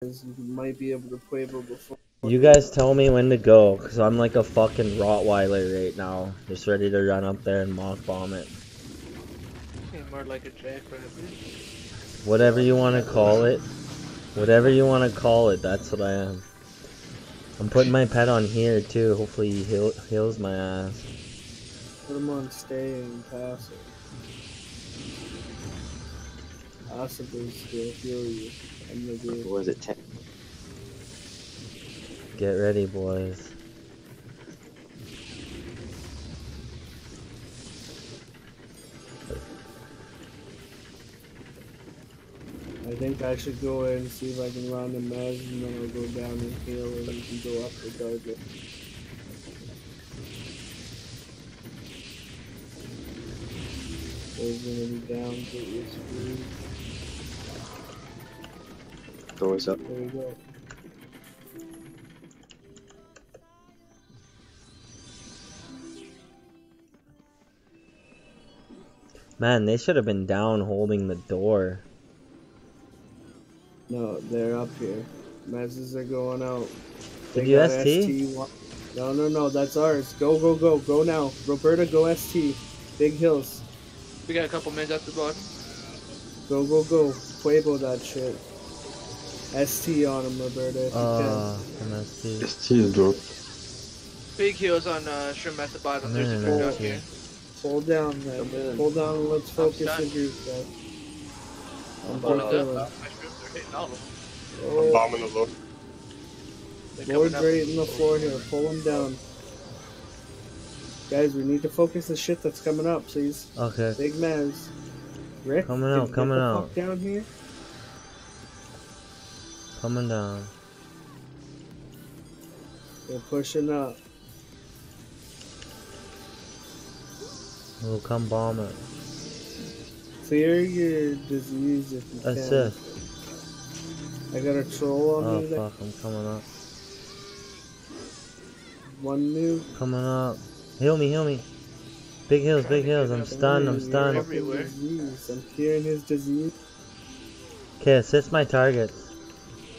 is you might be able to Quavo before. You guys tell me when to go, cause I'm like a fucking Rottweiler right now, just ready to run up there and moc bomb it. More like a jackrabbit. Whatever you want to call it, whatever you want to call it, that's what I am. I'm putting my pet on here too. Hopefully he heal heals my ass. Put him on staying passive. Passive will still heal you. I'm the dude. What was it? Ten? Get ready, boys. I think I should go in and see if I can run the mez and then I'll go down and heal and we can go up regardless. There's gonna be down to your screen. Doors up. There you go. Man, they should have been down holding the door. No, they're up here. Mezzes are going out. Did They you got ST? one- No, no, no, that's ours. Go, go, go, go now. Roberta, go ST. Big hills. We got a couple minutes at the bottom. Go, go, go. Quavo that shit. ST on him, Roberta, if you Uh, MST. It's two door. Big heels on uh, Shrimp at the bottom. There's a group out here. Hold down, man. Hold down and let's focus done. the group, guys. I'm Hold for up. killing. My shrimps are hitting all of them. Oh, Bombing the low. They're Lord's right in the floor here. Pull him down. Guys, we need to focus the shit that's coming up, please. Okay. Big Mez. Rick, Coming out, coming out. down here. Coming down. They're pushing up. We'll come bomb it. Clear your disease if you Assist. can. I got a troll on Oh me. That fuck, I'm coming up. one new. Coming up. Heal me, heal me. Big heals, big heals. I'm stunned, I'm stunned. Everywhere. I'm clearing his disease. Okay, assist my targets.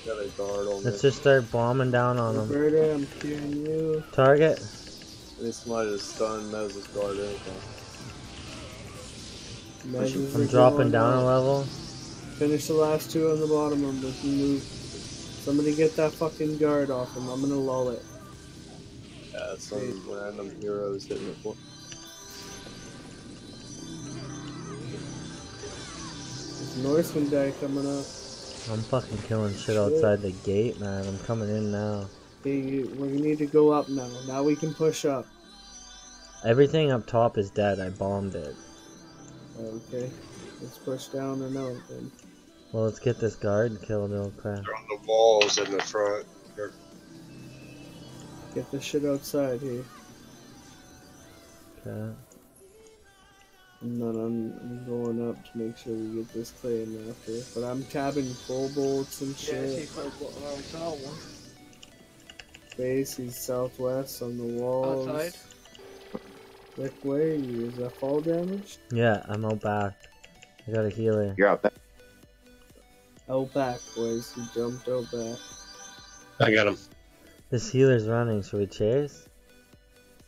Got a guard on Let's there. just start bombing down on them. Roberta, I'm clearing you. Target. This somebody just stunned Moses guard anything. Measures I'm dropping down up. a level. Finish the last two on the bottom of them. We move. Somebody get that fucking guard off him. I'm gonna lull it. Yeah, some random heroes hitting the floor. There's a Norseman guy coming up. I'm fucking killing shit outside the gate, man. I'm coming in now. Hey, we need to go up now. Now we can push up. Everything up top is dead. I bombed it. Okay. Let's push down and out then. Well, let's get this guard and kill the little crap. They're on the walls in the front. They're Get the shit outside here. Okay. And then I'm, I'm going up to make sure we get this claim after. But I'm cabbing full bolts and Yeah, I see shit. quite a bit- oh, I saw one. Base, he's southwest on the walls. Outside. Rick, where are you? Is that fall damage? Yeah, I'm out back. I got a healer. You're out back. Out back, boys. He jumped out back. I got him. This healer's running. Should we chase?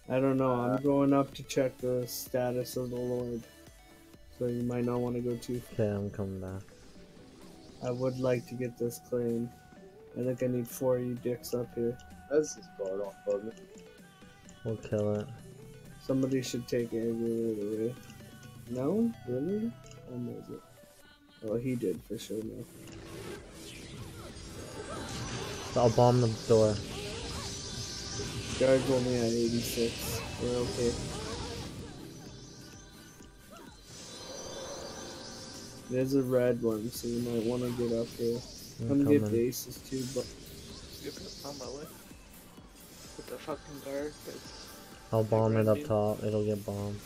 I don't know. I'm uh, going up to check the status of the Lord. So you might not want to go too far. Okay, I'm coming back. I would like to get this claim. I think I need four of you dicks up here. This is guard off of it. We'll kill it. Somebody should take Angry away. No? Really? Or was it? Oh, he did for sure no. I'll bomb the door. Guard's only at 86. We're okay. There's a red one, so you might want to get up here. I'm Come get coming. bases too, but Skipping on my way. With the fucking guard. I'll bomb it up top. It'll get bombed.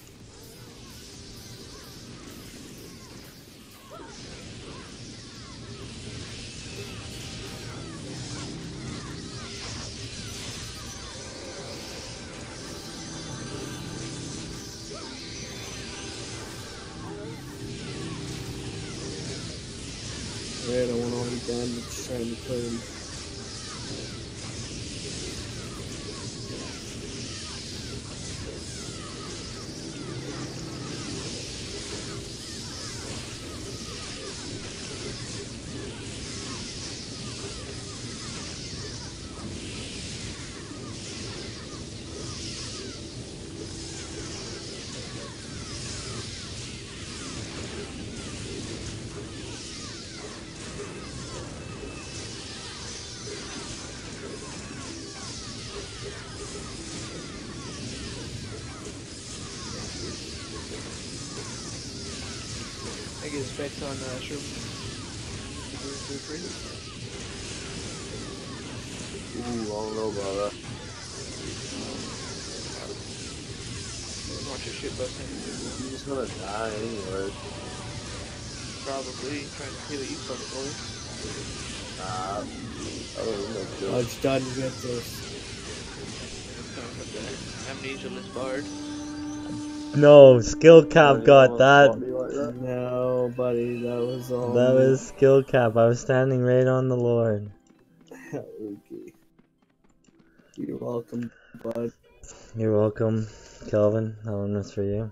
Damage trying to kill him. I get specs on uh, shroom. Super free. Ooh, I don't know about that. Watch your shit busting. You're just gonna die anyway. Probably trying to kill you, fucking boy. Nah. I don't know. Oh, Joe. it's done. with this. Coming from the amnesialess bard. No, Skillcap got that. Like that. No, buddy, that was all. That was Skillcap. I was standing right on the Lord. okay. You're welcome, bud. You're welcome, Kelvin. That one was for you.